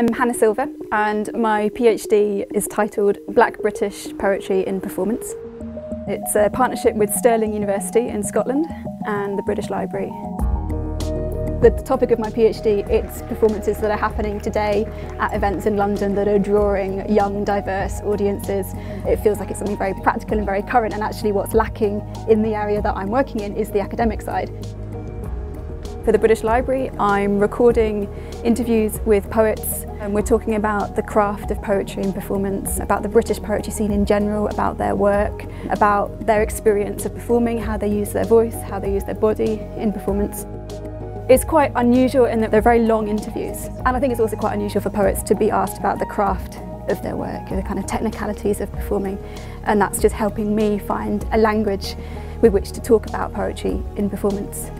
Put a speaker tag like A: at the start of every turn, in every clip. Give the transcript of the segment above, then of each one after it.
A: I'm Hannah Silva and my PhD is titled Black British Poetry in Performance. It's a partnership with Stirling University in Scotland and the British Library. The topic of my PhD, it's performances that are happening today at events in London that are drawing young, diverse audiences. It feels like it's something very practical and very current and actually what's lacking in the area that I'm working in is the academic side. For the British Library, I'm recording interviews with poets and we're talking about the craft of poetry and performance, about the British poetry scene in general, about their work, about their experience of performing, how they use their voice, how they use their body in performance. It's quite unusual in that they're very long interviews and I think it's also quite unusual for poets to be asked about the craft of their work, the kind of technicalities of performing and that's just helping me find a language with which to talk about poetry in performance.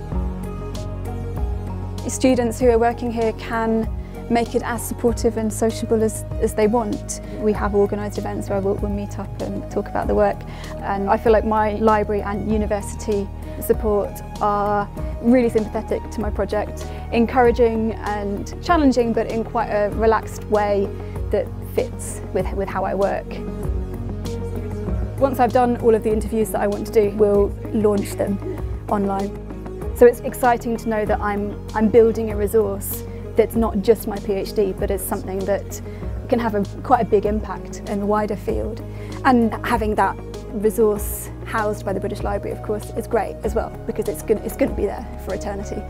A: Students who are working here can make it as supportive and sociable as, as they want. We have organised events where we'll, we'll meet up and talk about the work and I feel like my library and university support are really sympathetic to my project, encouraging and challenging but in quite a relaxed way that fits with, with how I work. Once I've done all of the interviews that I want to do, we'll launch them online. So it's exciting to know that I'm, I'm building a resource that's not just my PhD, but it's something that can have a, quite a big impact in the wider field. And having that resource housed by the British Library, of course, is great as well, because it's going, it's going to be there for eternity.